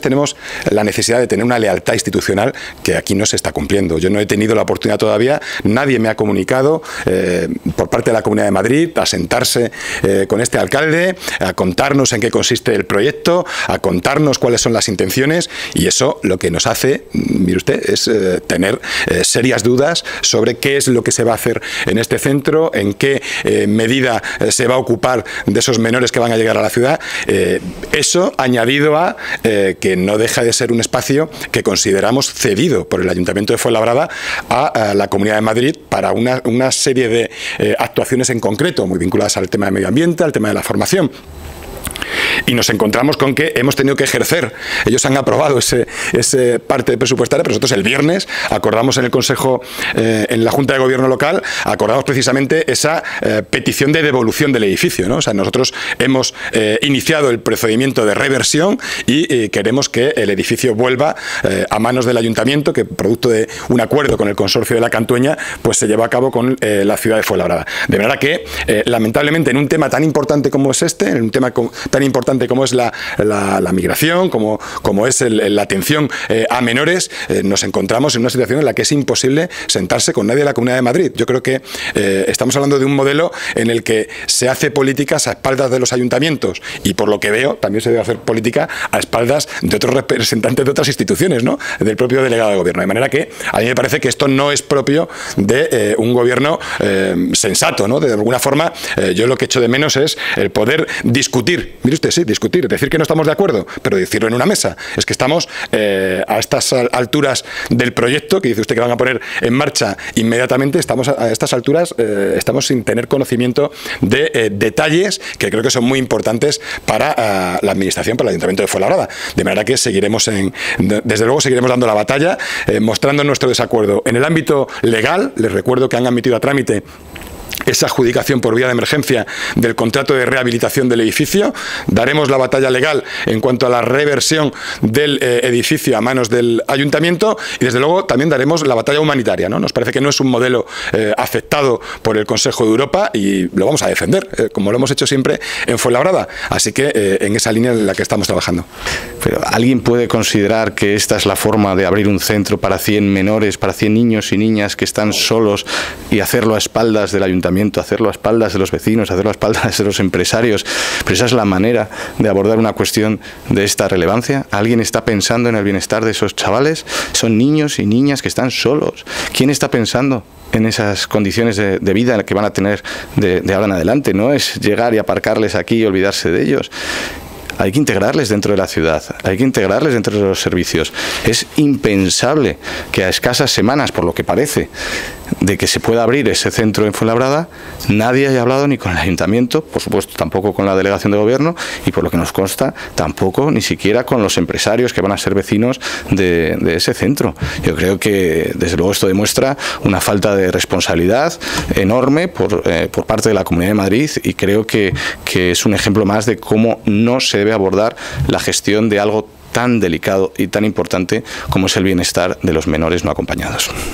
tenemos la necesidad de tener una lealtad institucional que aquí no se está cumpliendo. Yo no he tenido la oportunidad todavía, nadie me ha comunicado eh, por parte de la Comunidad de Madrid a sentarse eh, con este alcalde, a contarnos en qué consiste el proyecto, a contarnos cuáles son las intenciones y eso lo que nos hace, mire usted, es eh, tener serias dudas sobre qué es lo que se va a hacer en este centro, en qué medida se va a ocupar de esos menores que van a llegar a la ciudad. eso añadido a que no deja de ser un espacio que consideramos cedido por el Ayuntamiento de Fuenlabrada a, la Comunidad de Madrid para una, una serie de eh, actuaciones en concreto, muy vinculadas al tema de medio ambiente, al tema de la formación y nos encontramos con que hemos tenido que ejercer. Ellos han aprobado ese, ese parte presupuestaria, pero nosotros el viernes acordamos en el Consejo, eh, en la Junta de Gobierno local, acordamos precisamente esa eh, petición de devolución del edificio. ¿no? O sea, nosotros hemos eh, iniciado el procedimiento de reversión y queremos que el edificio vuelva a manos del ayuntamiento, que producto de un acuerdo con el consorcio de la Cantueña, pues se lleva a cabo con la ciudad de Fuenlabrada. De manera que, lamentablemente, en un tema tan importante como es este, en un tema tan importante como es la, migración, como, como es la atención eh, a menores, eh, nos encontramos en una situación en la que es imposible sentarse con nadie de la Comunidad de Madrid. Yo creo que eh, estamos hablando de un modelo en el que se hace políticas a espaldas de los ayuntamientos y por lo que veo también se debe hacer política a espaldas de otros representantes de otras instituciones, ¿no? del propio delegado de gobierno. De manera que a mí me parece que esto no es propio de un gobierno sensato. ¿no? De alguna forma, yo lo que echo de menos es el poder discutir Mire usted, discutir, decir que no estamos de acuerdo, pero decirlo en una mesa. Es que estamos eh, a estas alturas del proyecto, que dice usted que van a poner en marcha inmediatamente, estamos a estas alturas, eh, estamos sin tener conocimiento de eh, detalles que creo que son muy importantes para la Administración, para el Ayuntamiento de Fuenlabrada. De manera que seguiremos, en, desde luego, seguiremos dando la batalla, mostrando nuestro desacuerdo. En el ámbito legal, les recuerdo que han admitido a trámite esa adjudicación por vía de emergencia del contrato de rehabilitación del edificio. Daremos la batalla legal en cuanto a la reversión del eh, edificio a manos del ayuntamiento y desde luego también daremos la batalla humanitaria. ¿no? Nos parece que no es un modelo eh, aceptado por el Consejo de Europa y lo vamos a defender, eh, como lo hemos hecho siempre en Fuenlabrada. Así que en esa línea en la que estamos trabajando. Pero ¿alguien puede considerar que esta es la forma de abrir un centro para 100 menores, para 100 niños y niñas que están solos y hacerlo a espaldas del ayuntamiento? Hacerlo a espaldas de los vecinos, hacerlo a espaldas de los empresarios, pero esa es la manera de abordar una cuestión de esta relevancia. ¿Alguien está pensando en el bienestar de esos chavales? Son niños y niñas que están solos. ¿Quién está pensando en esas condiciones de, vida que van a tener de, de ahora en adelante? No es llegar y aparcarles aquí y olvidarse de ellos hay que integrarles dentro de la ciudad, hay que integrarles dentro de los servicios. Es impensable que a escasas semanas, por lo que parece, de que se pueda abrir ese centro en Fuenlabrada, nadie haya hablado ni con el ayuntamiento, por supuesto tampoco con la delegación de gobierno y por lo que nos consta tampoco ni siquiera con los empresarios que van a ser vecinos de, ese centro. Yo creo que desde luego esto demuestra una falta de responsabilidad enorme por, eh, por parte de la Comunidad de Madrid y creo que, que es un ejemplo más de cómo no se abordar la gestión de algo tan delicado y tan importante como es el bienestar de los menores no acompañados.